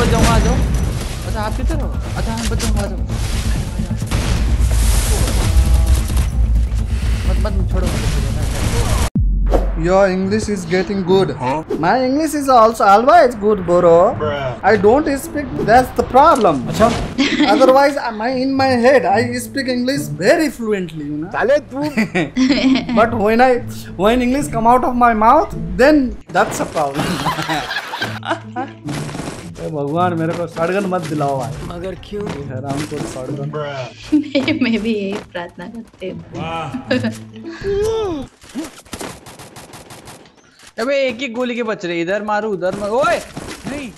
मैं बच जाऊँगा आ जाओ अच्छा आप किधर हो अच्छा हम बच जाऊँगा आ जाओ मत मत छोड़ो Your English is getting good. Huh? My English is also always good, bro. I don't speak. That's the problem. Otherwise, my in my head, I speak English very fluently. You know. साले तू But when I when English come out of my mouth, then that's a problem. ए भगवान मेरे को सड़गन मत दिलाओ भाई। मगर क्यों? हराम को सड़गन। मैं मैं भी यही प्रार्थना करती हूँ। अबे एक ही गोली के बच रहे इधर मारू उधर मारू। ओए नहीं।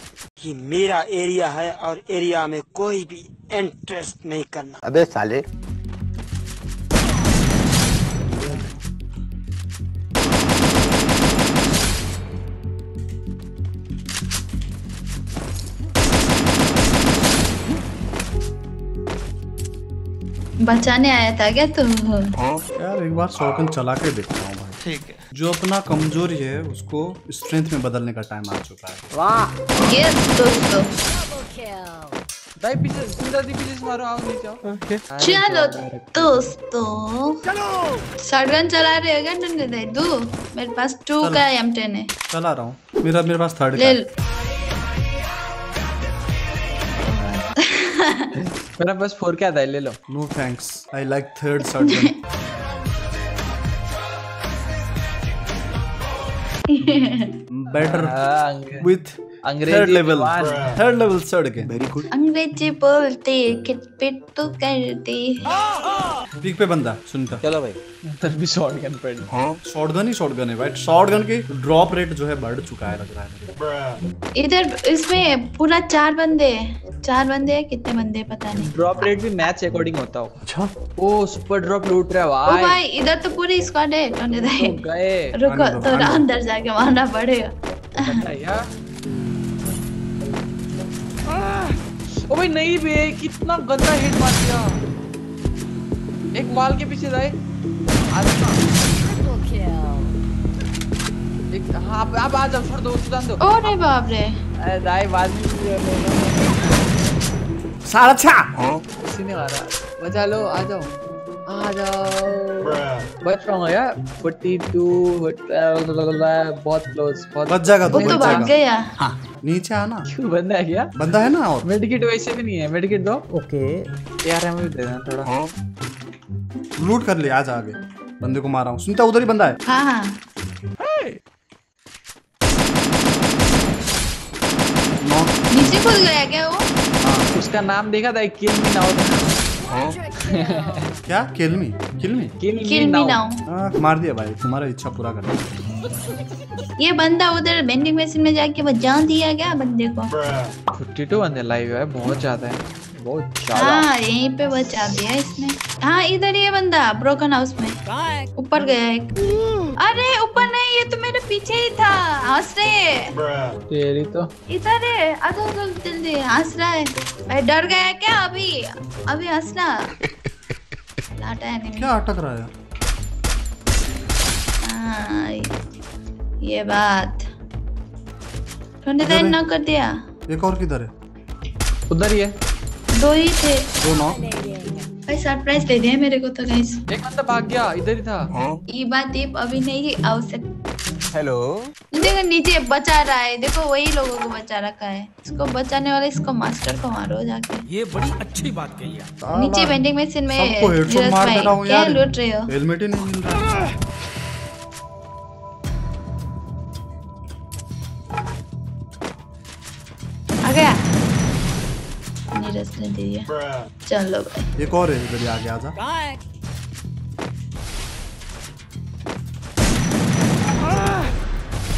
ये मेरा एरिया है और एरिया में कोई भी इंटरेस्ट नहीं करना। अबे साले बचाने आया था क्या तुम? यार एक बार शौकन चला के देखता हूँ भाई। ठीक है। जो अपना कमज़ोरी है उसको स्ट्रेंथ में बदलने का टाइम आ चुका है। वाह। ये दोस्तों। दाई पीछे सुंदर दी पीछे मारो आओ नीचे आओ। चलो दोस्तों। शटगन चला रहे हो क्या नन्हे दाई? दो। मेरे पास टू का एम टेन है। चला रहा हूँ। मेरा मेरे पास थर्ड ले का मेरा बस फोर क्या था ले लो। No thanks I like third shotgun better with third level third level shotgun very good अंग्रेज़ी बोलते खिटपिट तो करती पीक पे बंदा सुनता। चलो भाई। उधर भी शॉर्ट गन पे शॉटगन ही शॉटगन है भाई शॉटगन की ड्रॉप रेट जो है बढ़ चुका है लग रहा है। इधर इसमें पूरा चार बंदे हैं। चार बंदे हैं कितने बंदे हैं पता नहीं। ड्रॉप रेट भी मैच अकॉर्डिंग होता हो। अच्छा। ओ सुपर ड्रॉप लूट रहा है ओ भाई। भाई इधर तो पूरी स्क्वाड है टोने दाई तो गए। रुको दो, थोड़ा आने अंदर जाके मारना पड़ेगा। ओ भाई नहीं बे कितना गंदा हिट मार दिया। एक वाल के पीछे जाए। एक हाँ आप आप आ जाओ छोड़ दो उसको जान दो। ओ रे बाप रे। अरे दाई बाद में साढ़े छह किसी ने मारा बचा लो आ जाओ। आ जाओ। बच रहा हूँ यार। 42 बहुत क्लोज बहुत बच जाएगा वो तो तो भाग गया। नीचे आना। क्यों बंदा है क्या? बंदा है ना और? मेडिकेट वैसे भी नहीं है। मेडिकेट दो। ओके। यार हमें भी दे देना थोड़ा। लूट कर लिया आज आगे। बंदे को मारा हूँ। सुनता उधर ही बंदा है। हाँ हाँ। नीचे कूद गया क्या वो उसका नाम देखा था किल मी नाउ क्या? Kill me? Kill me? Kill me now. हाँ, मार दिया भाई तुम्हारा इच्छा पूरा कर दिया। ये बंदा उधर वेंडिंग मशीन में जाके वो जान दिया क्या? बंदे को 52 बंदे लाइव है बहुत ज़्यादा है। बहुत ज़्यादा। हाँ यहीं पे बचा दिया इसने। हाँ इधर ये बंदा ब्रोकन हाउस में। ऊपर गया एक। अरे ऊपर ये तो मेरे पीछे ही था। हंस रहे है। तेरी तो। इधर है। आ जाओ जाओ जल्दी हंस रहा है। भाई डर गया क्या अभी? अभी हंसना। लाटा है नहीं। क्या अटक रहा है? हाँ ये बात। ठंडे टाइम ना कर दिया। एक और किधर है? उधर ही है। दो ही थे। दो नौ। भाई सरप्राइज़ दे दिया मेरे को तो गाइस एक बंदा भाग गया इधर ही था। ये बात दीप अभी नहीं आवश्यक हेलो देखो नीचे बचा रहा है। देखो वही लोगों को बचा रखा है। इसको बचाने वाले इसको मास्टर को मारो जाके। ये बड़ी अच्छी बात कही है। नीचे वेंडिंग मशीन में धीरज भाई, हूँ क्या लूट रहे हो? हेलमेट ही नहीं मिल रहा। आ गया। नीरज ने दे दिया चलो भाई। एक और है इधर ही आगे आजा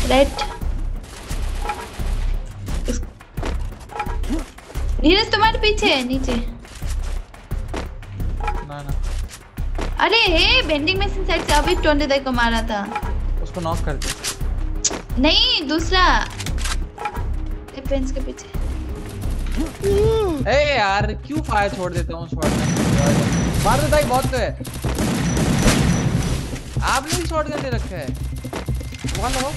राइट नीरज तुम्हारे पीछे है नीचे। ना ना। अरे हे वेंडिंग मशीन साइड से अभी टोंडे दाई को मारा था। उसको नॉक कर दे। नहीं दूसरा। फेंस के पीछे। ए यार क्यों फायर छोड़ देता हूँ शॉट मार दो भाई बहुत तो है। आपने भी शॉट गन ले रखा है। कौन हो?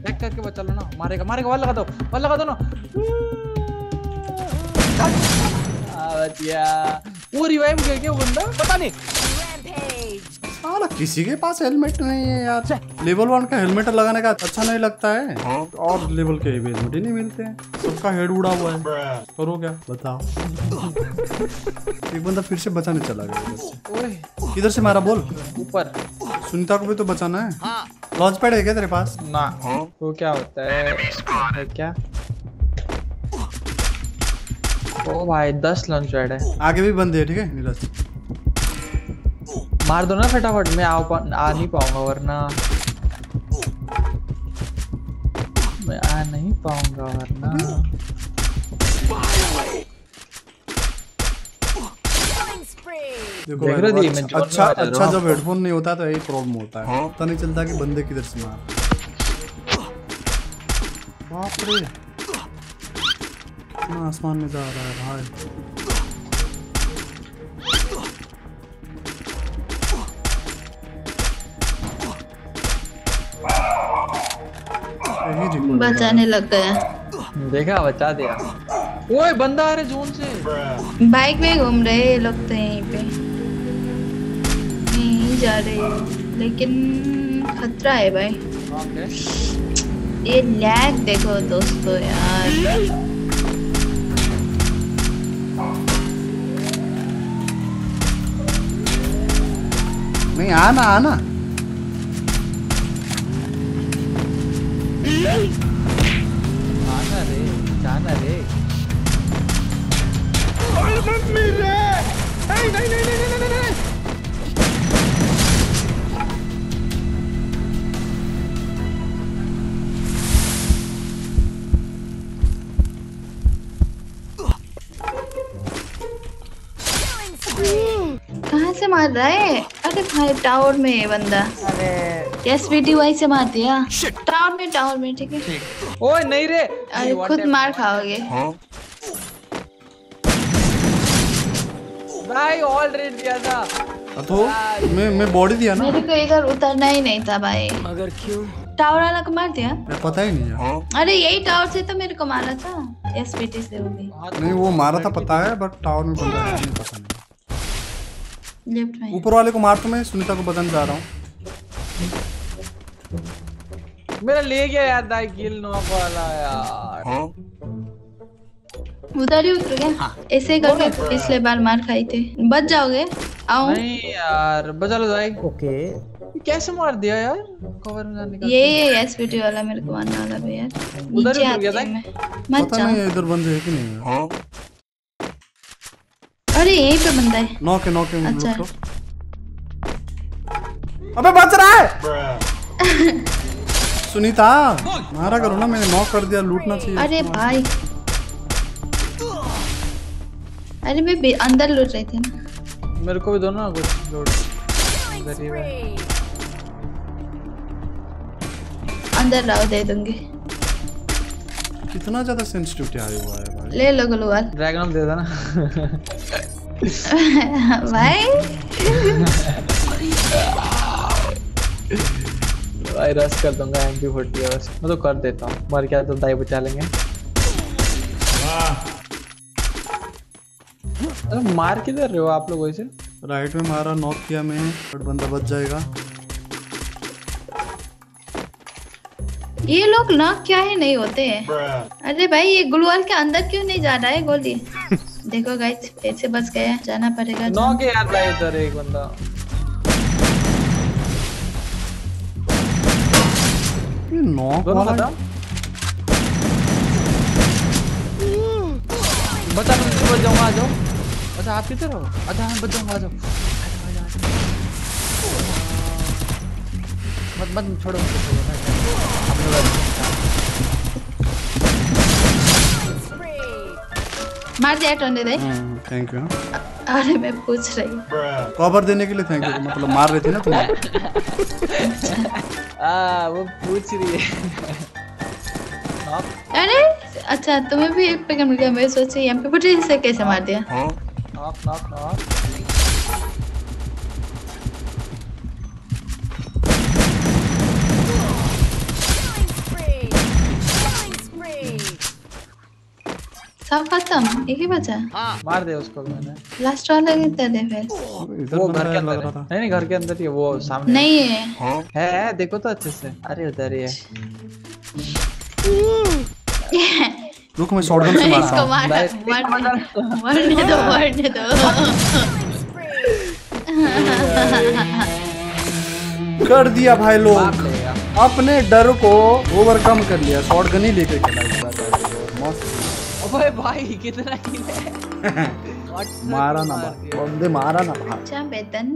बैक करके बचा लो ना मारेगा मारेगा वाल लगा दो वाल लगा दो ना। आ, बच गया वो रिवाइव गया वो बंदा पता नहीं। साला किसी के पास हेलमेट नहीं है यार। लेवल वन का हेलमेट लगाने का अच्छा नहीं लगता है। और लेवल के हेलमेट ही नहीं मिलते हैं। सबका हेड उड़ा हुआ है। करो क्या? बताओ। एक बंदा फिर से बचाने चला गया। इधर से किधर से मारा बोल? ऊपर। सुनीता को भी तो बचाना है। लॉन्च पैड है क्या तेरे पास? ना। वो क्या होता है? है क्या? ओ भाई दस लंच पैड है। आगे भी बंदे है ठीक है? नीरज मार दो ना फटाफट मैं आ, पा, आ नहीं पाऊँगा वरना। मैं आ नहीं पाऊँगा वरना। देखो देख रहे अच्छा- अच्छा अच्छा जब हेडफोन नहीं होता तो यही प्रॉब्लम होता है। पता नहीं चलता कि बंदे किधर से मार बाप रे। इतना आसमान में जा रहा है भाई। बचाने लग गया। देखा बचा दिया। ओए बंदा आ रहा है जोन से। बाइक में घूम रहे हैं ये लोग तो यहीं पे। जा रहे लेकिन खतरा है भाई। ये लैग देखो दोस्तों यार। नहीं आना आना। आना रे जाना रे। कहाँ से मार रहा है? अरे भाई टावर में है बंदा। एस बी टी वाई से मार दिया टावर में टावर में ठीक है? ओए नहीं रे। अरे खुद मार खाओगे। भाई ऑलरेडी दिया था। तो मैं मैं बॉडी दिया ना। मेरे को इधर उतरना ही नहीं था भाई। मगर क्यों? टावर वाला को मार दिया मैं पता ही नहीं अरे यही टावर से तो मेरे को मारा था। एस बी टी से वो भी नहीं वो मारा था पता है बट टावर में बंदा नहीं पता नहीं। लेफ़्ट में ऊपर वाले को मार तो मैं सुनीता को बदन जा रहा हूँ। मेरा ले गया यार दाई किल नॉक वाला यार। उधर ही उतर गया? ऐसे ही करके पिछले बार मार खाई थे। बच जाओगे? आओ। नहीं यार बचा लो दाई। ओके। कैसे मार दिया यार? कवर में जाने का ये ये एस वाला मेरे को मारने वाला भैया उधर ही उतर गया हूँ था? मैं। मत पता जाओ। नहीं इधर बंदे है कि नहीं है। अरे यहीं पे बंदा है। नॉक है नॉक है अच्छा। अबे बच रहा है! सुनीता मारा करो ना मैंने नॉक कर दिया लूटना चाहिए अरे भाई। अरे मैं अंदर लूट रही थी ना। मेरे को भी दो ना कुछ लोड अंदर लाओ दे दूँगी। कितना ज़्यादा सेंसिटिविटी आया हुआ है भाई। ले लो ग्लूवाल। ड्रैगन दे देना भाई भाई रस कर दूँगा एम पी फोर्टी बस मैं तो कर देता हूँ। मर क्या तो दाई बचा लेंगे। अरे मार किधर रहे हो आप लोग वैसे? राइट में मारा नॉक किया मैं बट बंदा बच जाएगा। ये लोग नॉक क्या ही नहीं होते हैं। अरे भाई ये ग्लूवाल के अंदर क्यों नहीं जा रहा है गोली? देखो गाइस फिर से बच गया जाना पड़ेगा नौ के यार उधर है एक बंदा। ये नॉक दोनों वाला खत्म? बचा मैं बच जाऊँगा आ जाओ। अच्छा आप किधर हो? अच्छा मैं बच जाऊँगा आ जाओ। मत मत छोड़ो छोड़ो मैं- मार दिया टोने दे थैंक यू अरे मैं पूछ रही हूँ। कवर देने के लिए थैंक यू मतलब मार रही थी ना तुम। आ वो पूछ रही है। अरे अच्छा तुम्हें भी एक पैकेट मिल गया मैं सोची एमपी पुटी से कैसे मार दिया? नॉक नॉक नॉक सब खत्म एक ही। बचा मार दे उसको मैंने। लास्ट वाला कितना दे फिर इधर वो घर के अंदर है। था। नहीं नहीं घर के अंदर ही वो सामने। नहीं है। है। है देखो तो अच्छे से। अरे उधर ही है। रुक मैं शॉटगन से मारता इसको हूँ। मारने मारने दो मारने दो कर दिया भाई लोग। अपने डर को ओवरकम कर लिया शॉटगन ही लेकर खेला इस बार। ओए भाई कितना किल है। मारा ना बंदे मारा ना। अच्छा बेतन